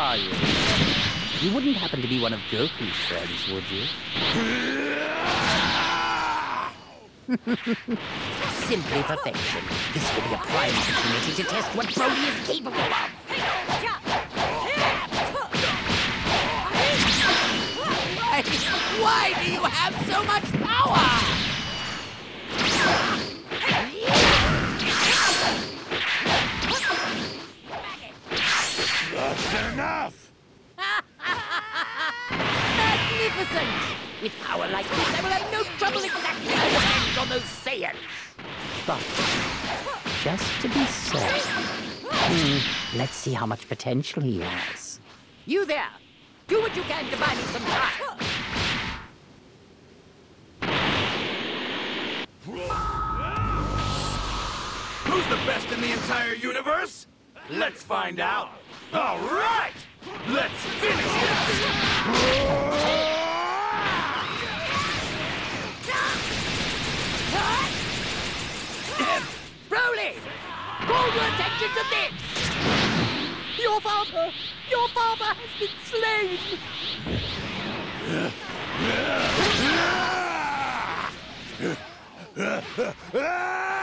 are you? You wouldn't happen to be one of Goku's friends, would you? Simply perfection. This will be a prime opportunity to test what Broly is capable of. Why, why do you have so much power? That's enough! Magnificent! With power like this, I will have no trouble exactly laying hands on those Saiyans. But, just to be certain, hmm, let's see how much potential he has. You there! Do what you can to buy me some time! Who's the best in the entire universe? Let's find out. All right! Let's finish! Broly! Call your attention to this! Your father! Your father has been slain!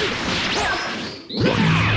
Yeah!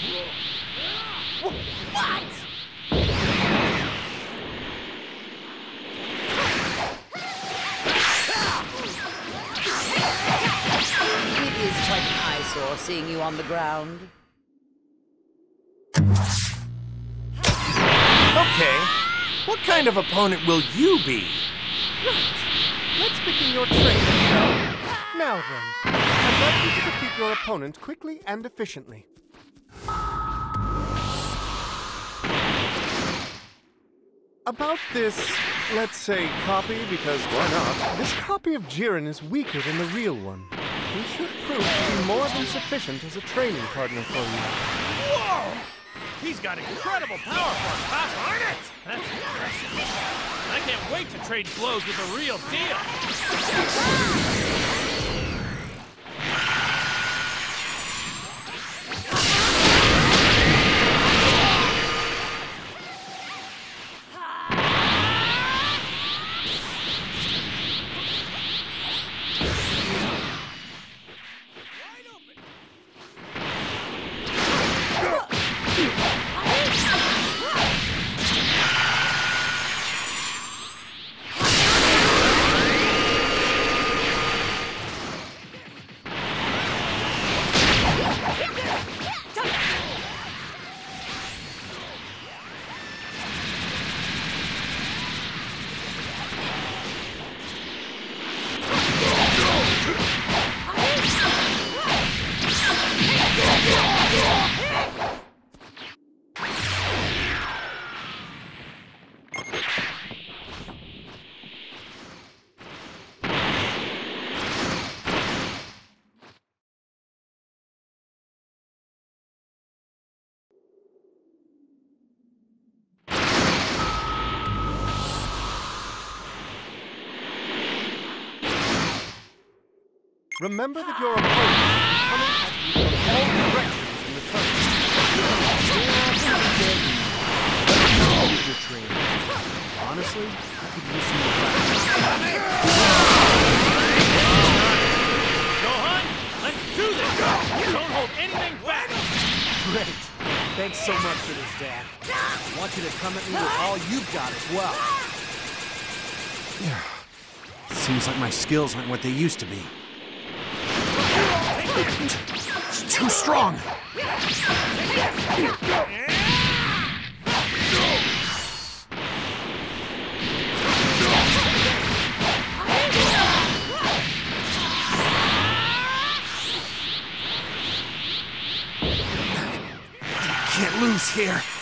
What? It is quite an eyesore seeing you on the ground. Okay, what kind of opponent will you be? Right, let's begin your training. Now then, I'd like you to defeat your opponent quickly and efficiently. About this, let's say, copy, because why not? This copy of Jiren is weaker than the real one. He should prove to be more than sufficient as a training partner for you. Whoa! He's got incredible power for a top Hornet! That's impressive. I can't wait to trade blows with the real deal. Remember that your opponent is coming at you from all directions in the tournament. Your training. Honestly, I could use some more practice. Gohan, let's do this! Don't hold anything back! Great. Thanks so much for this, Dad. I want you to come at me with all you've got as well. Yeah. Seems like my skills aren't what they used to be. It's too strong. Can't lose here.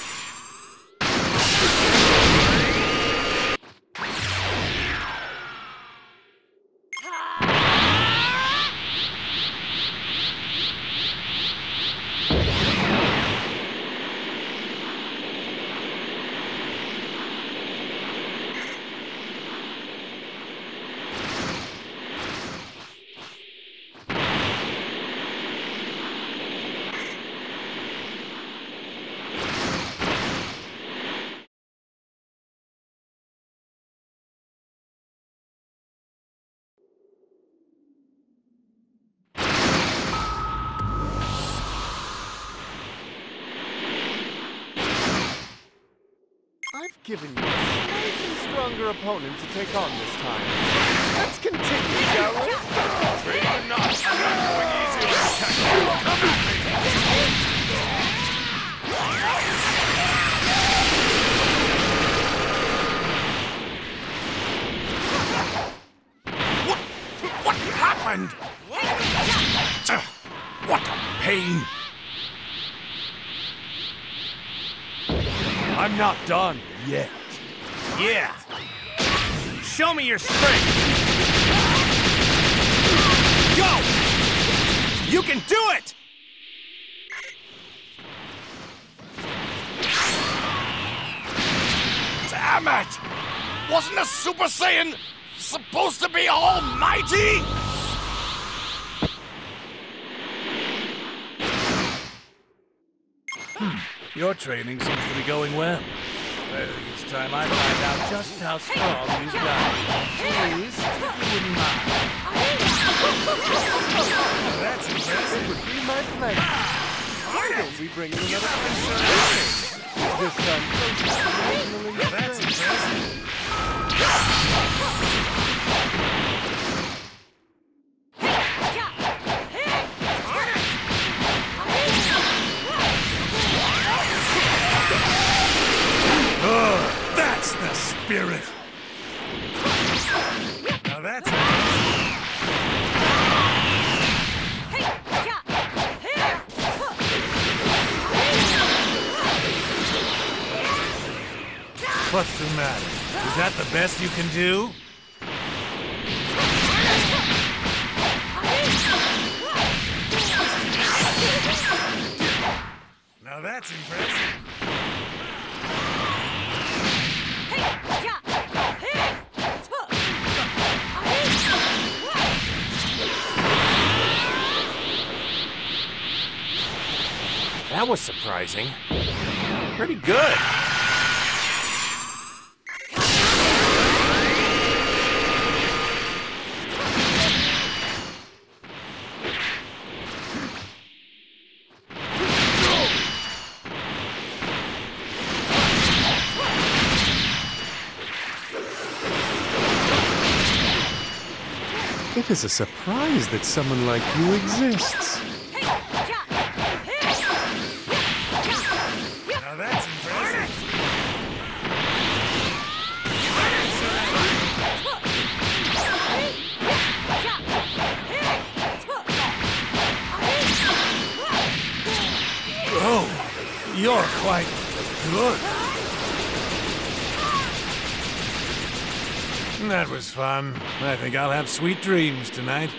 I've given you a slightly stronger opponent to take on this time. Let's continue, shall we? Trade or not, I'm not going easy on the tech. Come! What? What happened? What a pain. Not done yet. Yeah. Show me your strength. Go! You can do it! Damn it! Wasn't a Super Saiyan supposed to be almighty? Hmm. Your training seems to be going well. I think it's time I find out just how strong these guys are. Please, if you wouldn't mind. That's impressive. It would be my pleasure. Why don't we bring in another concern? This time closer to the originally That's impressive. Best you can do? Now that's impressive. That was surprising. Pretty good. It is a surprise that someone like you exists. Oh, you're quite good. That was fun. I think I'll have sweet dreams tonight.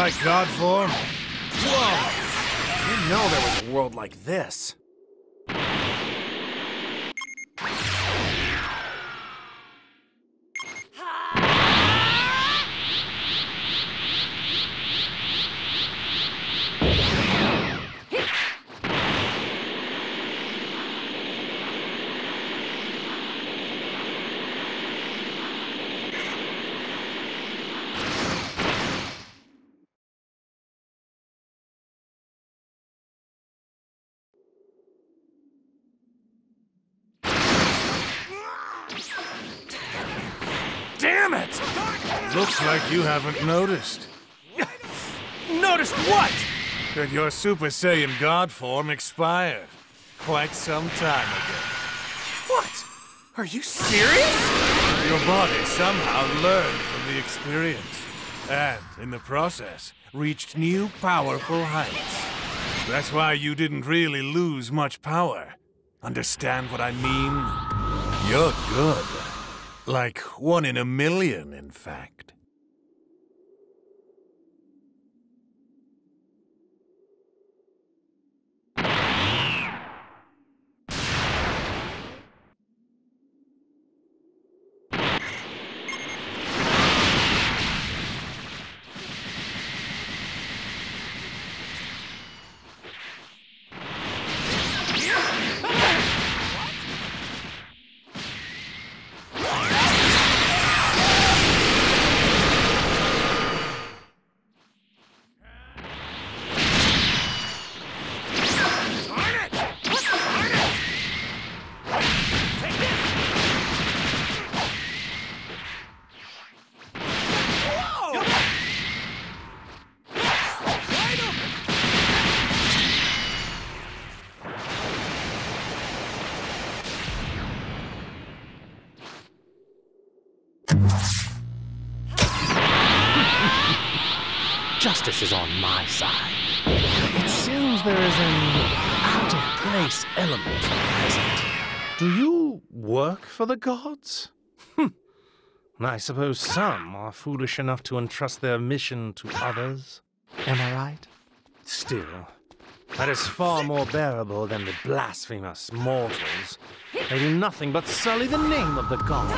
Like God form? Whoa! Didn't know there was a world like this. Damn it! Looks like you haven't noticed. Noticed what? That your Super Saiyan God form expired quite some time ago. What? Are you serious? Your body somehow learned from the experience, and in the process, reached new powerful heights. That's why you didn't really lose much power. Understand what I mean? You're good. Like one in a million, in fact. My side. It seems there is an out of place element present. Do you work for the gods? Hm. I suppose some are foolish enough to entrust their mission to others. Am I right? Still, that is far more bearable than the blasphemous mortals. They do nothing but sully the name of the gods.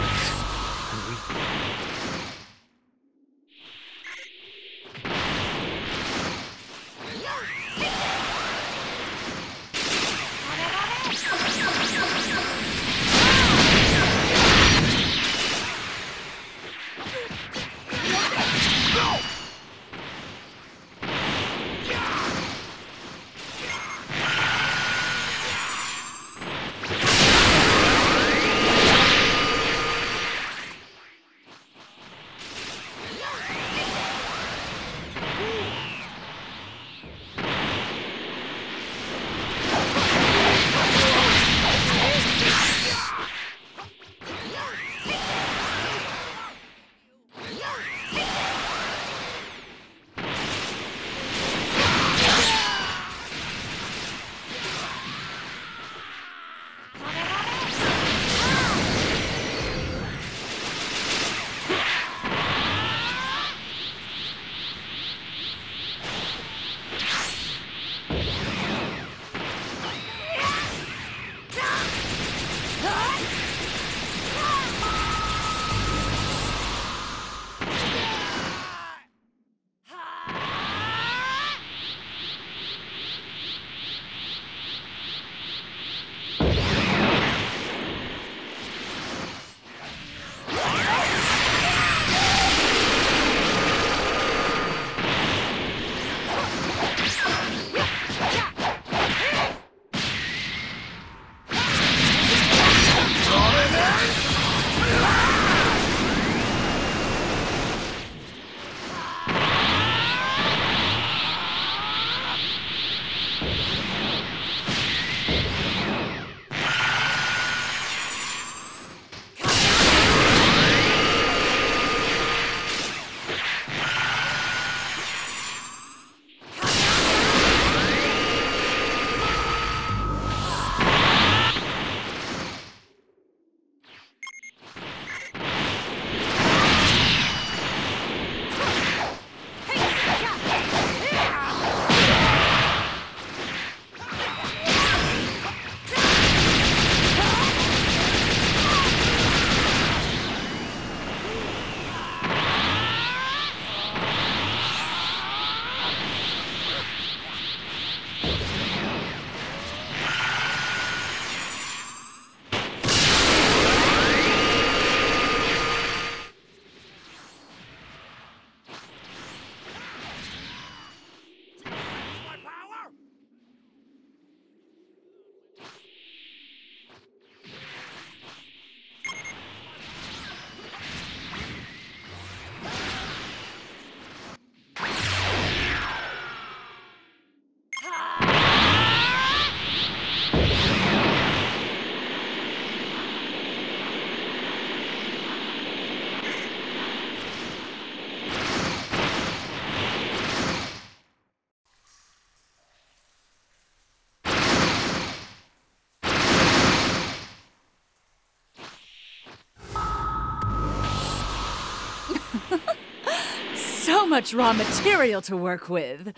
Much raw material to work with.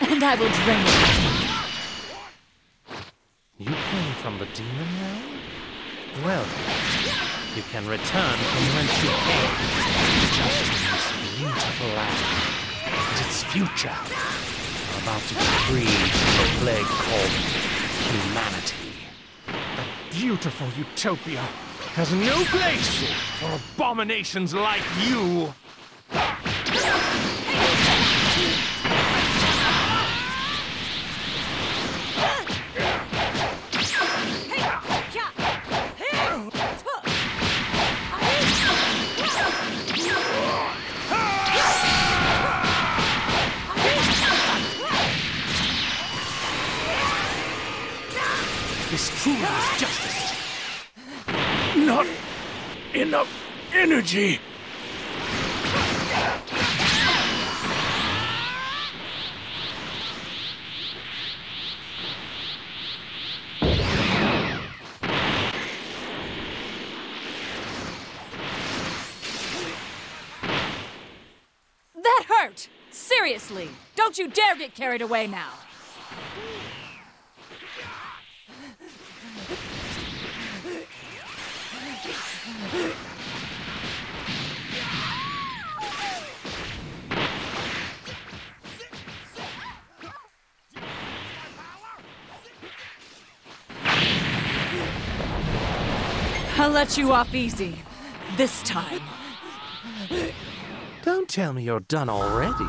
And I will drain it. You came from the demon realm? Well, you can return from whence you came. Just in this beautiful land. And its future are about to be freed from the plague called humanity. That beautiful utopia has no place for abominations like you. foolish justice. Not enough energy. That hurt! Seriously, don't you dare get carried away now! Let you off easy. This time. Don't tell me you're done already.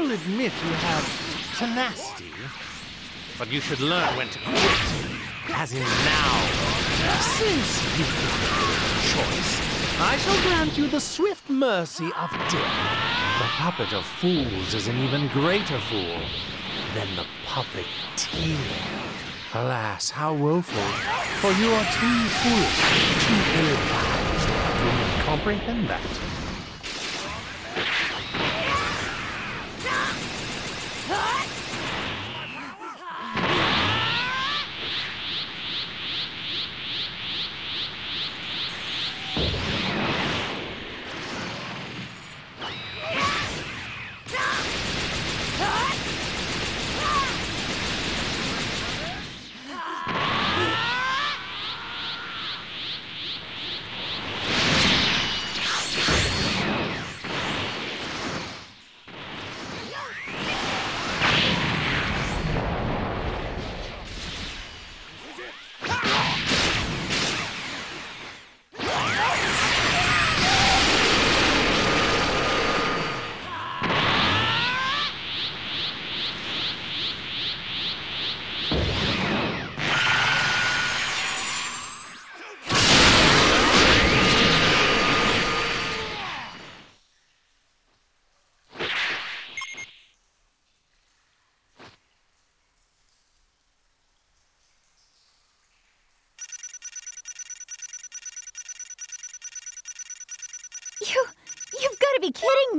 I'll admit you have tenacity, but you should learn when to quit. As in now. Since you made choice, I shall grant you the swift mercy of death. The puppet of fools is an even greater fool than the puppeteer. Alas, how woeful, for you are too foolish, too ill-advised to comprehend that.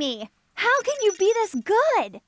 Me! How can you be this good?